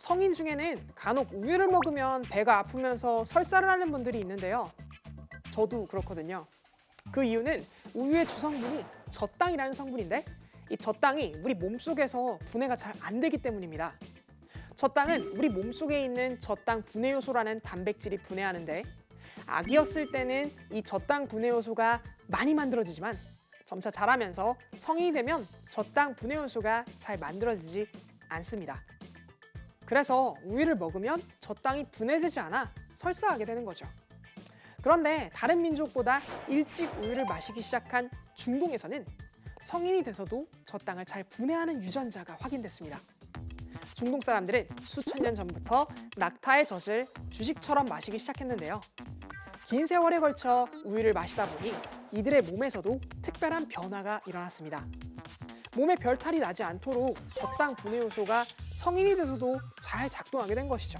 성인 중에는 간혹 우유를 먹으면 배가 아프면서 설사를 하는 분들이 있는데요. 저도 그렇거든요. 그 이유는 우유의 주성분이 젖당이라는 성분인데 이 젖당이 우리 몸속에서 분해가 잘 안 되기 때문입니다. 젖당은 우리 몸속에 있는 젖당 분해 요소라는 단백질이 분해하는데 아기였을 때는 이 젖당 분해 요소가 많이 만들어지지만 점차 자라면서 성인이 되면 젖당 분해 요소가 잘 만들어지지 않습니다. 그래서 우유를 먹으면 젖당이 분해되지 않아 설사하게 되는 거죠. 그런데 다른 민족보다 일찍 우유를 마시기 시작한 중동에서는 성인이 돼서도 젖당을 잘 분해하는 유전자가 확인됐습니다. 중동 사람들은 수천 년 전부터 낙타의 젖을 주식처럼 마시기 시작했는데요. 긴 세월에 걸쳐 우유를 마시다 보니 이들의 몸에서도 특별한 변화가 일어났습니다. 몸에 별탈이 나지 않도록 젖당 분해 요소가 성인이 돼서도 잘 작동하게 된 것이죠.